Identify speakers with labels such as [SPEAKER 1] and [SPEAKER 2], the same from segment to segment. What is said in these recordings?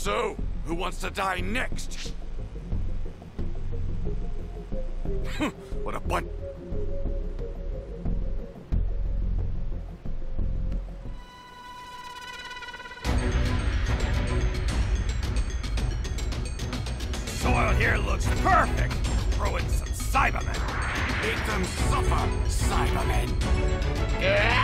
[SPEAKER 1] So, who wants to die next? what a bunch.
[SPEAKER 2] Soil here looks perfect. Throw in some Saibamen.
[SPEAKER 1] Make them suffer, Saibamen.
[SPEAKER 2] Yeah.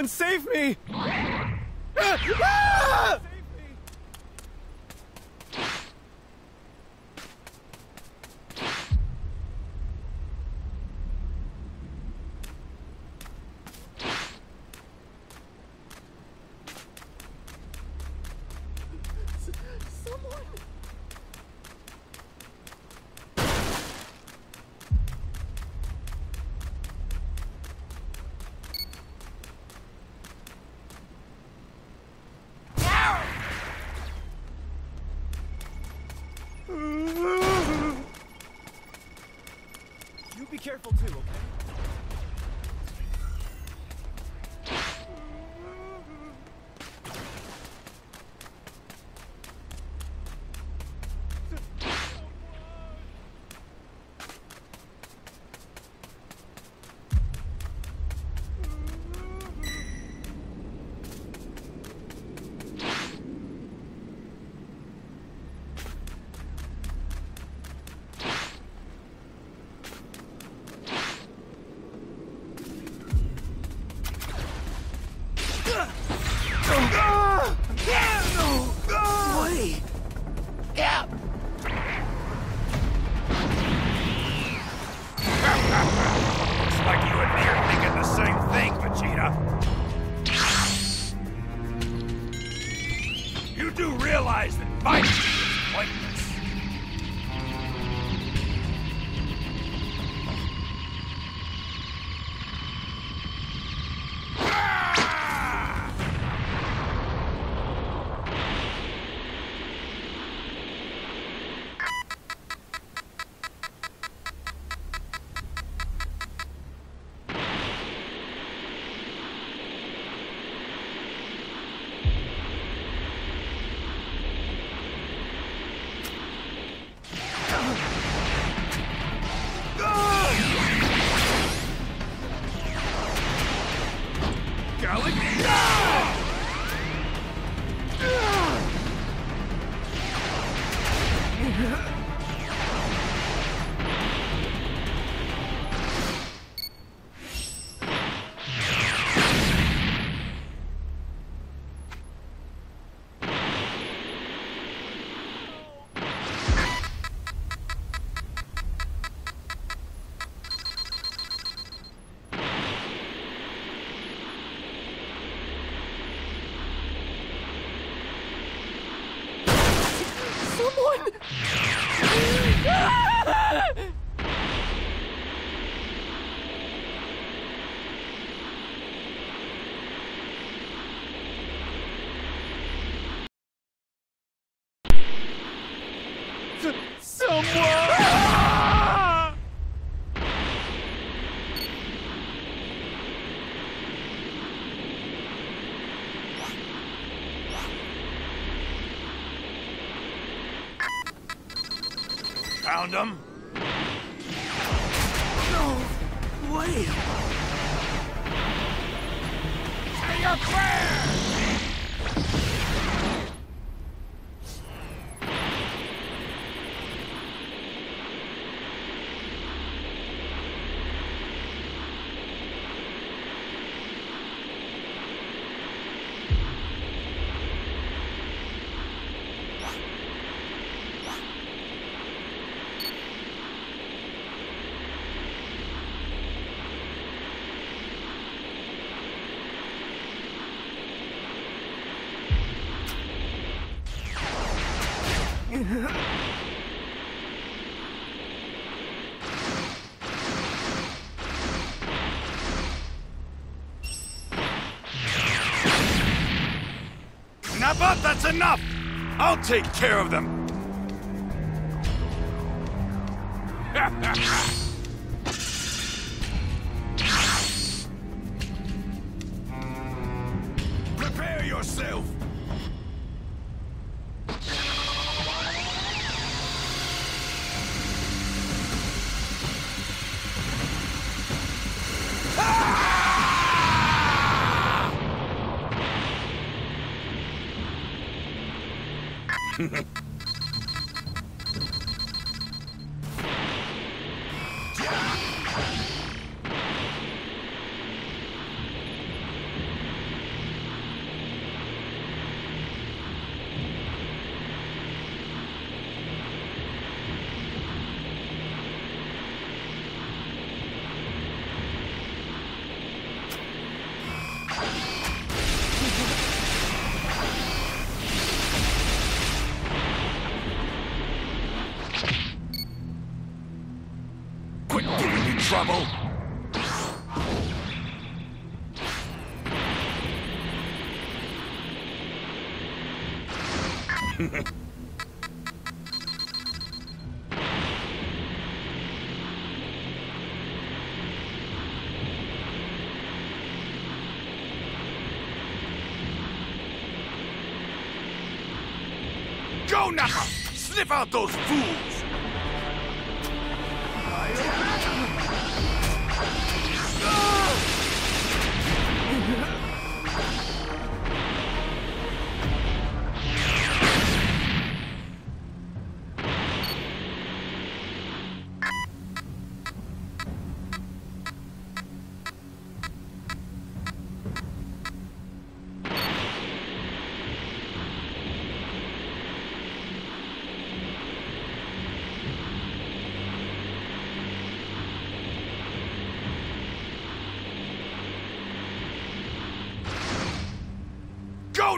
[SPEAKER 3] Someone save me!
[SPEAKER 2] That's
[SPEAKER 1] enough! I'll take care of them! Trouble! Go, now! Sniff out those fools!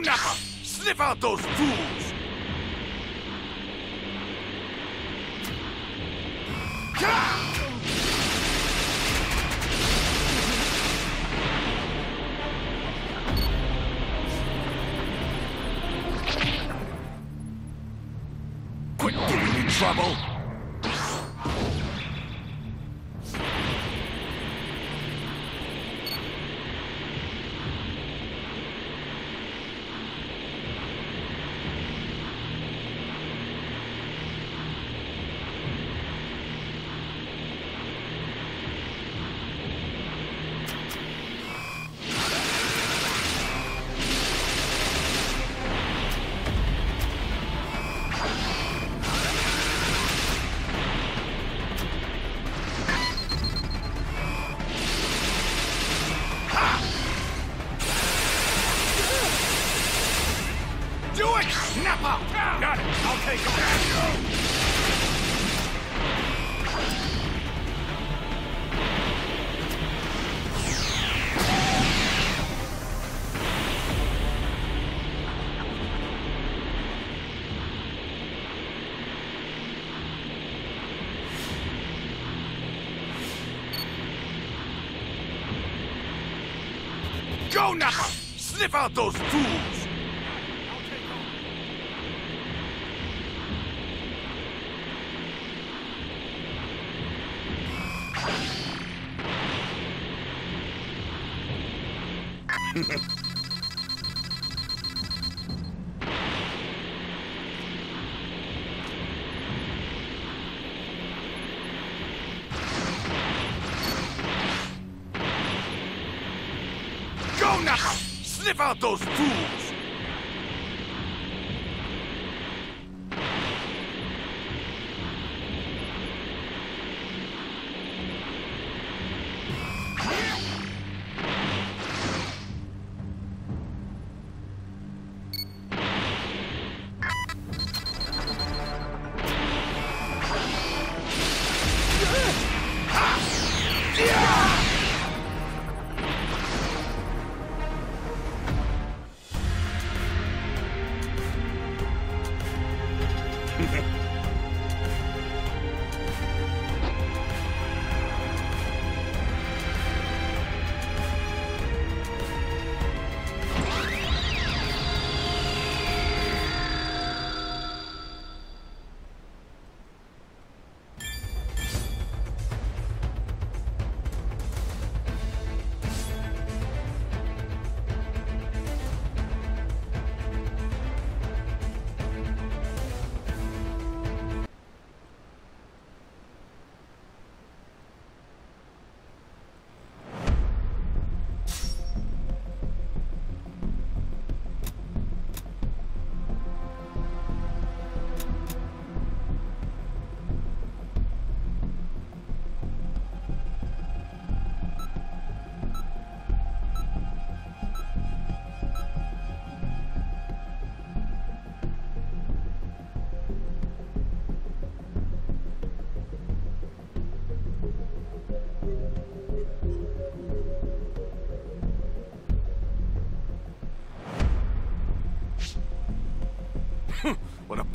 [SPEAKER 1] Nappa! Sniff out those fools! Sniff out those fools! Go, Nappa! Sniff out those fools!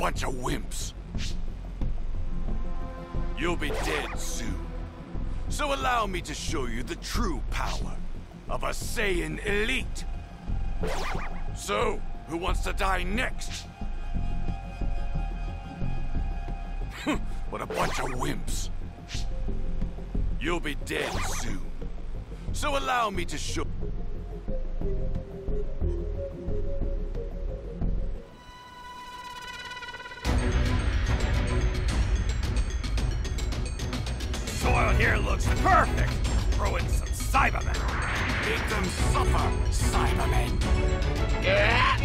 [SPEAKER 1] Bunch of wimps. You'll be dead soon. So allow me to show you the true power of a Saiyan elite. So, who wants to die next? what a bunch of wimps. You'll be dead soon. So allow me to show...
[SPEAKER 2] here looks perfect. Throw in some Saibamen.
[SPEAKER 1] Make them suffer, Saibamen.
[SPEAKER 2] Yeah.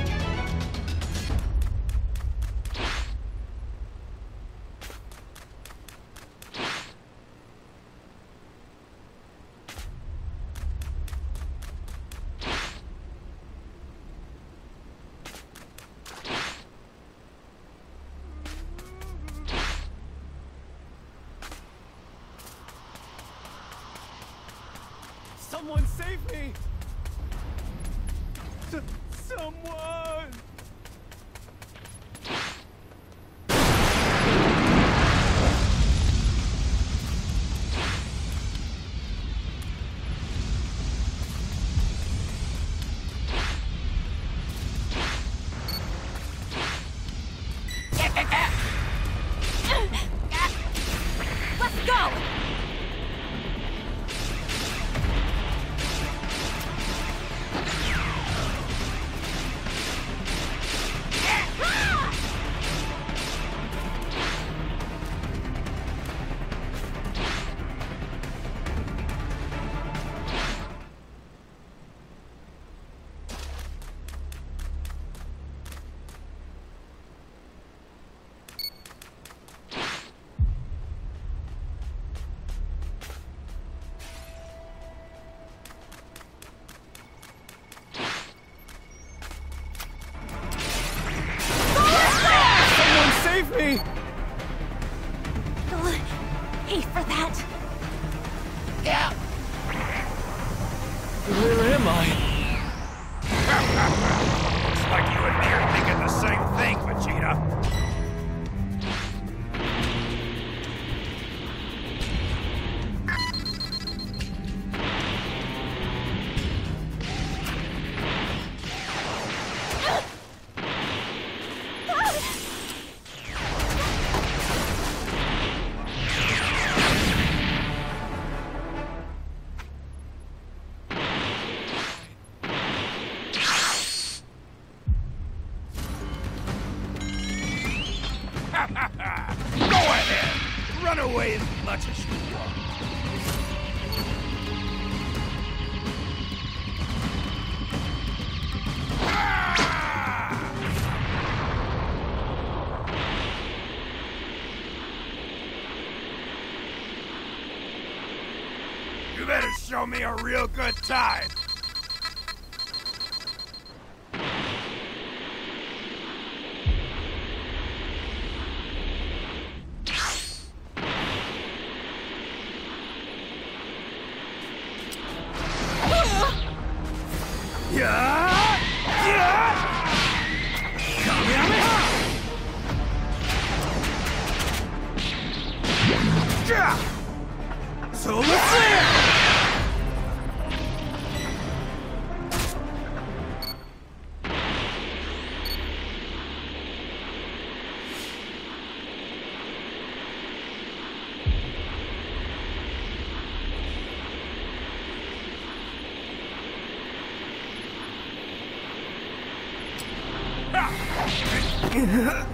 [SPEAKER 2] You better show me a real good time.
[SPEAKER 1] like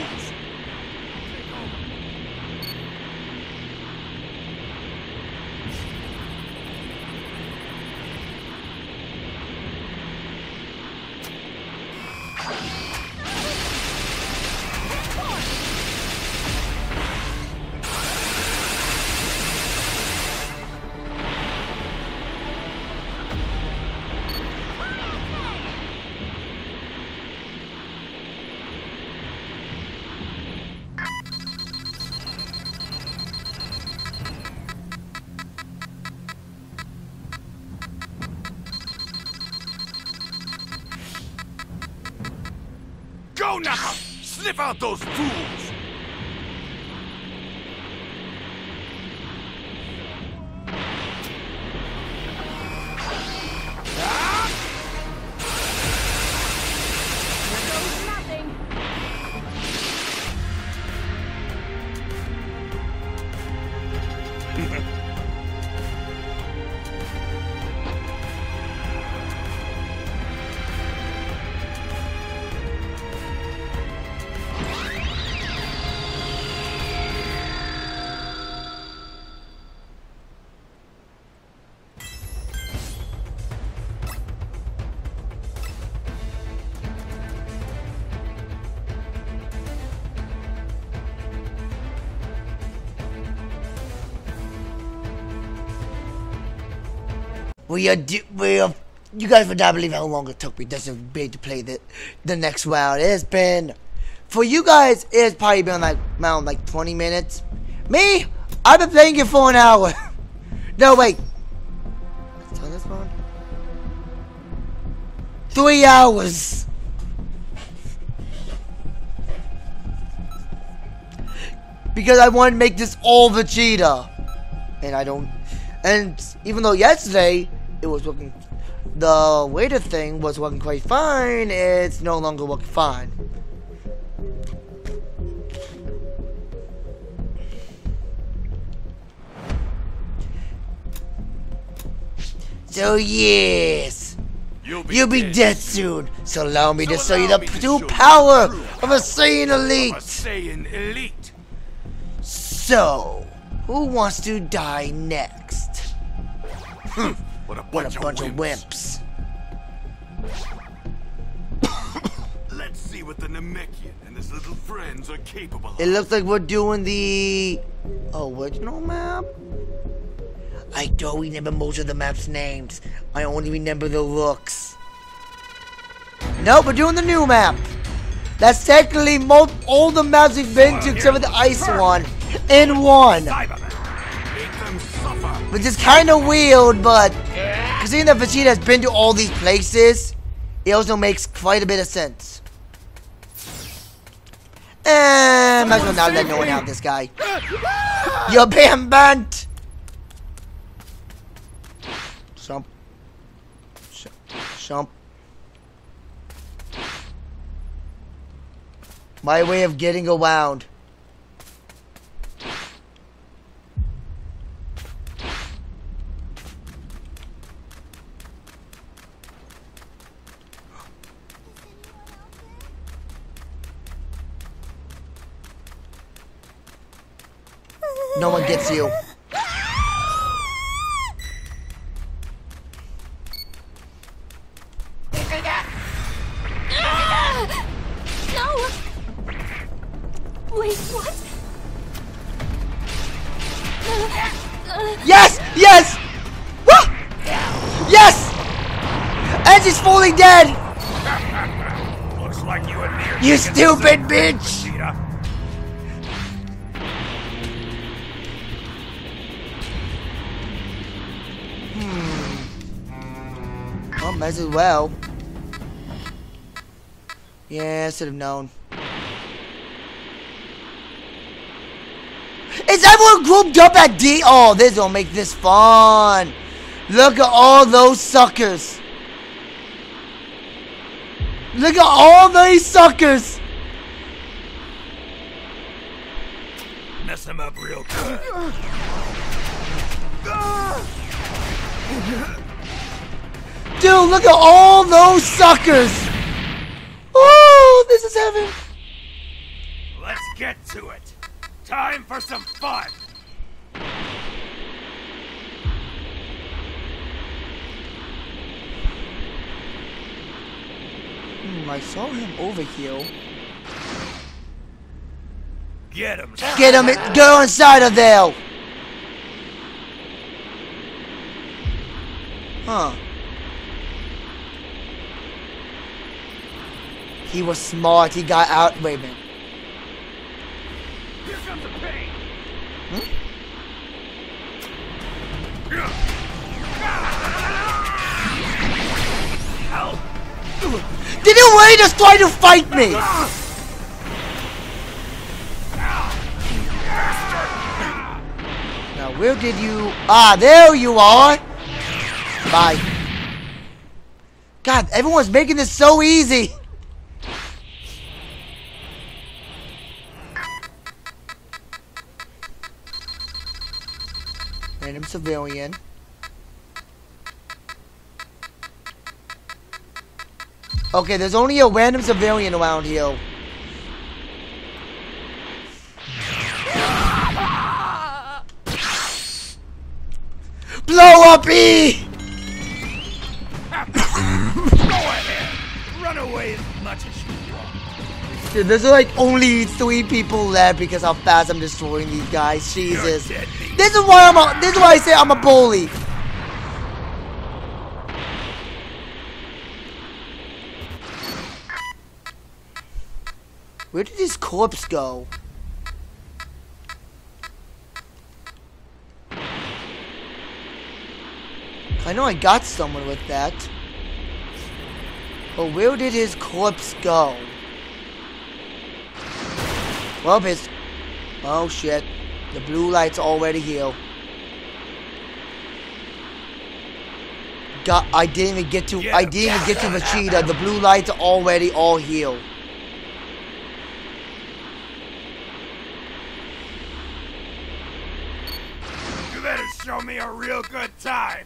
[SPEAKER 1] now! Sniff out those fools!
[SPEAKER 4] We are we are you guys would not believe how long it took me just to be to play the the next round. It has been for you guys it's probably been like around like twenty minutes. Me, I've been playing it for an hour. no wait. Turn this on. Three hours. Because I want to make this all Vegeta. And I don't and even though yesterday it was working, the raider thing was working quite fine, it's no longer working fine. So yes,
[SPEAKER 1] You'll be,
[SPEAKER 4] you'll be
[SPEAKER 1] dead
[SPEAKER 4] dead soon. So allow me to
[SPEAKER 1] So
[SPEAKER 4] show you the true power of a Saiyan
[SPEAKER 1] of a
[SPEAKER 4] Elite.
[SPEAKER 1] Saiyan elite.
[SPEAKER 4] So, who wants to die next?
[SPEAKER 1] What a
[SPEAKER 4] What
[SPEAKER 1] bunch,
[SPEAKER 4] a bunch of wimps.
[SPEAKER 1] Let's see what the Namekian and his little friends are capable of.
[SPEAKER 4] It looks like we're doing the uh, original map. I don't remember most of the map's names. I only remember the looks. Nope, we're doing the new map. That's technically mo all the maps we've been to except for the ice one in one. Which is kind of weird, but Seeing that Vegeta has been to all these places, it also makes quite a bit of sense. And might as well not let no one out this guy. You're being burnt! Shump. Shump. My way of getting around. No one gets you.
[SPEAKER 5] No! Wait, what?
[SPEAKER 4] Yes! Yes! Woo! Yes! Angie's fully dead!
[SPEAKER 2] Looks like you and me
[SPEAKER 4] You stupid bitch! Might as well. Yeah, I should have known. Is everyone grouped up at D? Oh, this gonna make this fun. Look at all those suckers. Look at all these suckers.
[SPEAKER 2] Mess them up real good.
[SPEAKER 4] Dude, look at all those suckers. Oh, this is heaven.
[SPEAKER 2] Let's get to it. Time for some fun.
[SPEAKER 4] Hmm, I saw him over here.
[SPEAKER 2] Get him.
[SPEAKER 4] Get him, go inside of there. Huh. He was smart. He got out. Wait a minute.
[SPEAKER 2] Here comes the pain.
[SPEAKER 4] Did you really just try to fight me? Now, where did you... Ah, there you are. Bye. God, everyone's making this so easy. Civilian. Okay, there's only a random civilian around here. Blow up E!
[SPEAKER 2] Away as much as you want.
[SPEAKER 4] Dude, there's like only three people left because how fast I'm destroying these guys. Jesus.
[SPEAKER 2] Dead.
[SPEAKER 4] This is why I'm a this is why I say I'm a bully. Where did his corpse go? I know I got someone with that. But where did his corpse go? Well, his... Oh, shit. The blue light's already here. Got, I didn't even get to... I didn't even get to Vegeta. The blue light's already all here.
[SPEAKER 2] You better show me a real good time.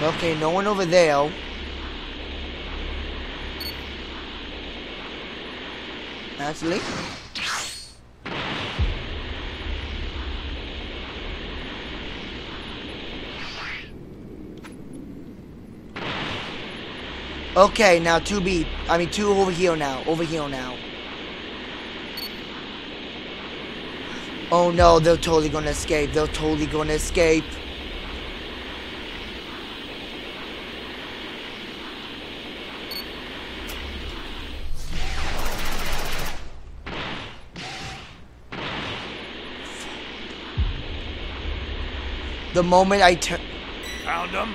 [SPEAKER 4] Okay, no one over there. Actually. Okay, now two B. I mean two over here now. Over here now. Oh no, they're totally gonna escape. They're totally gonna escape. The moment I turn.
[SPEAKER 2] Found him?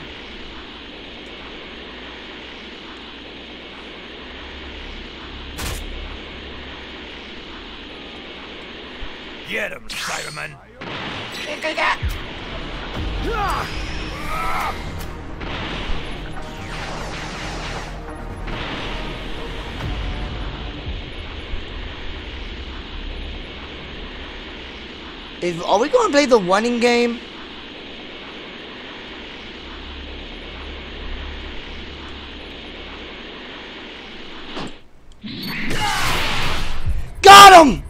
[SPEAKER 2] Get him, Spider-Man.
[SPEAKER 4] Is, are we going to play the running game? Got him!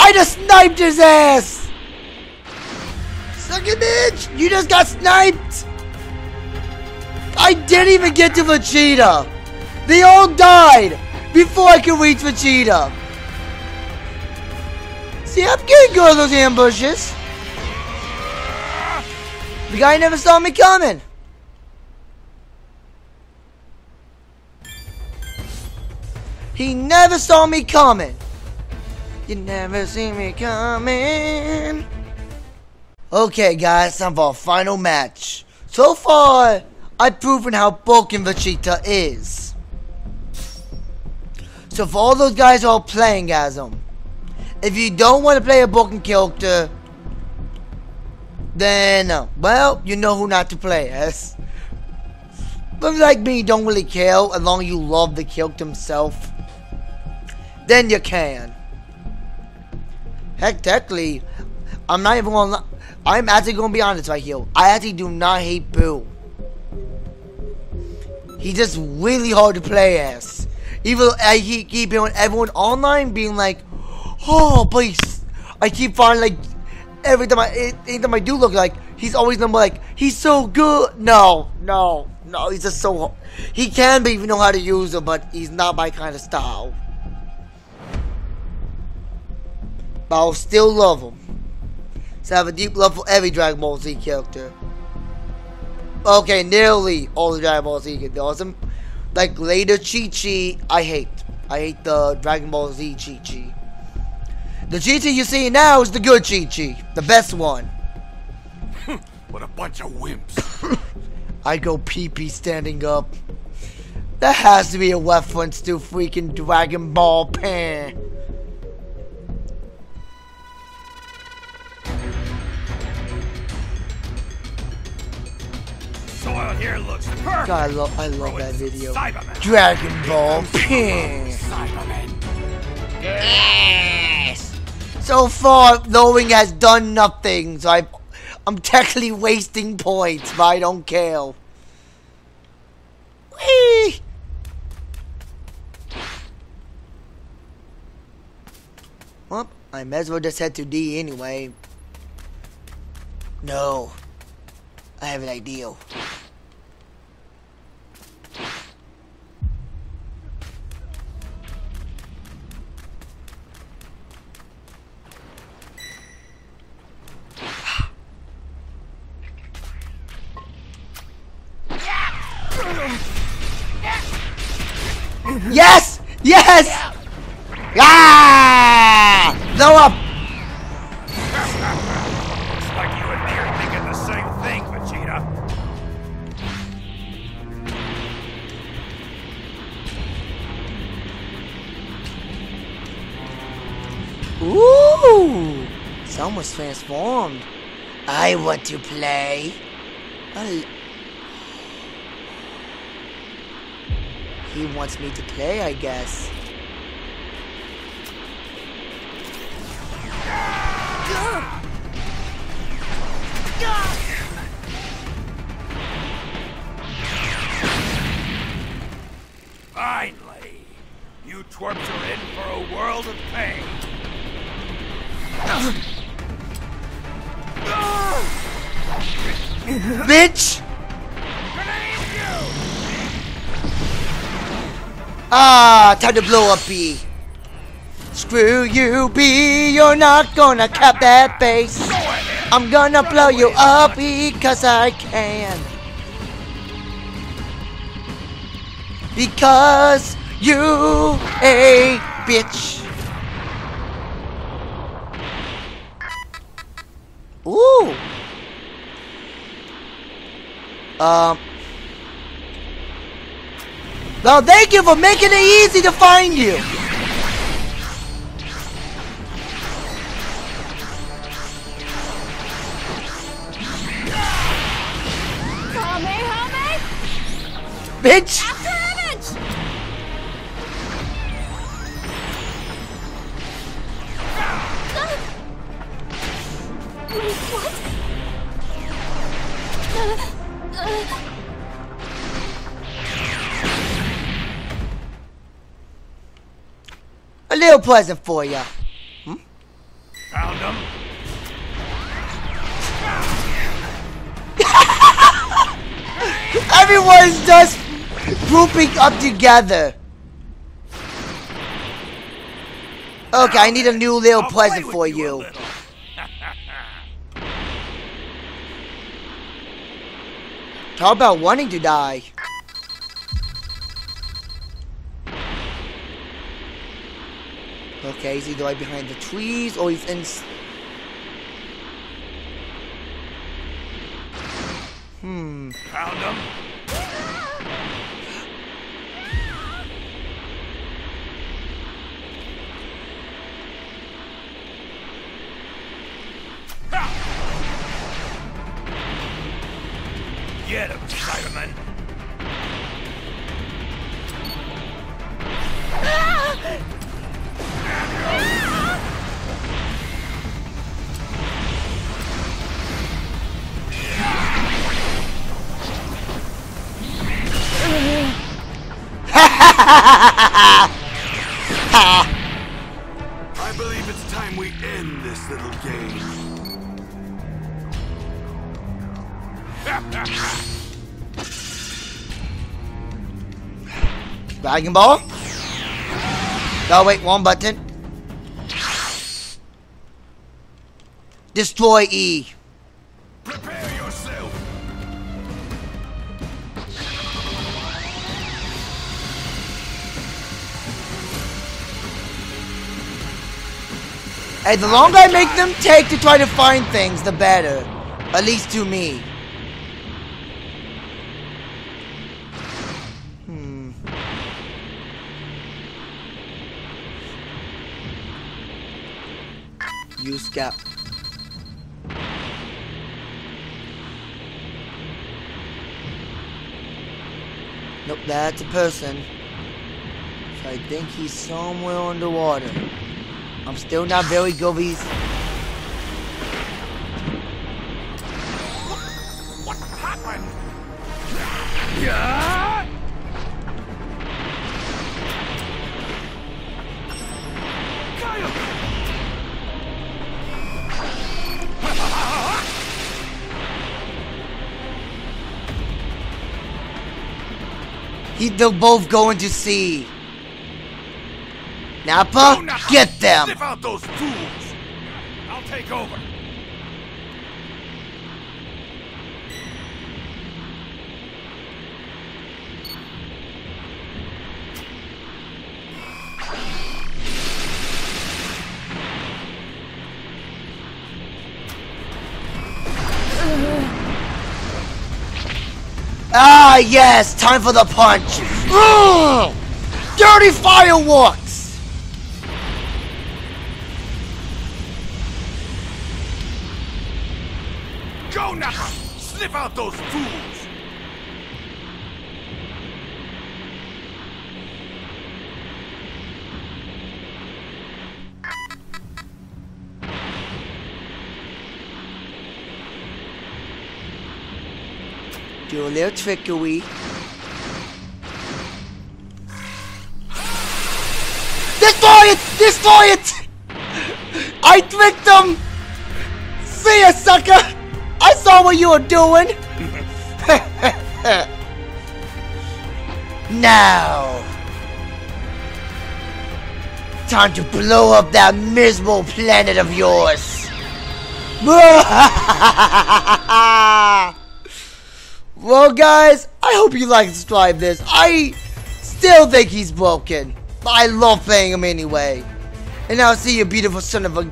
[SPEAKER 4] I just sniped his ass! Suck it, bitch! You just got sniped! I didn't even get to Vegeta! They all died before I could reach Vegeta! See, I'm getting good at those ambushes. The guy never saw me coming. He never saw me coming. You never see me coming. Okay, guys, time for our final match. So far, I've proven how broken Vegeta is. So for all those guys who are playing as him, if you don't want to play a broken character, then, uh, well, you know who not to play as. But like me, don't really care as long as you love the character himself. Then you can. Heck, technically, I'm not even gonna. I'm actually gonna be honest right here. I actually do not hate Boo. He's just really hard to play as. Even I keep keep hearing everyone online being like, "Oh, please!" I keep finding like every time I anytime I do look like he's always number like he's so good. No, no, no. He's just so he can be you know how to use him, but he's not my kind of style. But I'll still love him. So I have a deep love for every Dragon Ball Z character. Okay, nearly all the Dragon Ball Z characters. Awesome. Like later Chi Chi, I hate. I hate the Dragon Ball Z Chi Chi. The Chi Chi you see now is the good Chi Chi, the best one.
[SPEAKER 1] What a bunch of wimps.
[SPEAKER 4] I go pee pee standing up. That has to be a reference to freaking Dragon Ball Pan.
[SPEAKER 2] Soil here looks perfect.
[SPEAKER 4] God, I love, I love that video.
[SPEAKER 2] Saibamen.
[SPEAKER 4] Dragon Ball Pan.
[SPEAKER 1] Saibamen.
[SPEAKER 4] So far, knowing has done nothing, so I, I'm technically wasting points, but I don't care. Whee! Well, I may as well just head to D anyway. No. I have an idea. Yes! Yes! Ah! Blow up!
[SPEAKER 2] Looks like you and me are thinking the same thing, Vegeta.
[SPEAKER 4] Ooh! Someone's transformed. I want to play. He wants me to play, I guess. Ah, time to blow up B. Screw you, B. You're not gonna cap that base. I'm gonna blow you up because I can. Because you a bitch. Ooh. Um. Well, thank you for making it easy to find you. Bitch! Little present for ya.
[SPEAKER 2] Found him.
[SPEAKER 4] Everyone's just grouping up together. Okay, I need a new little
[SPEAKER 2] I'll
[SPEAKER 4] present for
[SPEAKER 2] you.
[SPEAKER 4] you. How about wanting to die? Okay, he's either right behind the trees or he's in. Hmm.
[SPEAKER 2] Found him. Get him, Saibaman.
[SPEAKER 1] I believe it's time we end this little game.
[SPEAKER 4] Dragon Ball? Oh, wait, one button. Destroy E. Hey, the longer I make them take to try to find things, the better. At least to me. Hmm. Use scout. Nope, that's a person. So I think he's somewhere underwater. I'm still not very with.
[SPEAKER 2] What happened? Yeah!
[SPEAKER 4] He, they're both going to sea. Nappa, get them!
[SPEAKER 1] Sniff out those fools.
[SPEAKER 2] I'll take over.
[SPEAKER 4] Ah, yes, time for the punch. Ugh! Dirty fireworks!
[SPEAKER 1] Go now. Sniff out those fools.
[SPEAKER 4] Do a little trickery. Destroy it! Destroy it! I tricked them! See ya, sucker! I saw what you were doing! now! Time to blow up that miserable planet of yours! Well, guys, I hope you like and subscribe this. I still think he's broken. But I love playing him anyway. And I'll see you, beautiful son of a...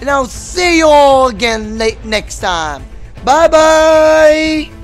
[SPEAKER 4] And I'll see you all again late next time. 拜拜。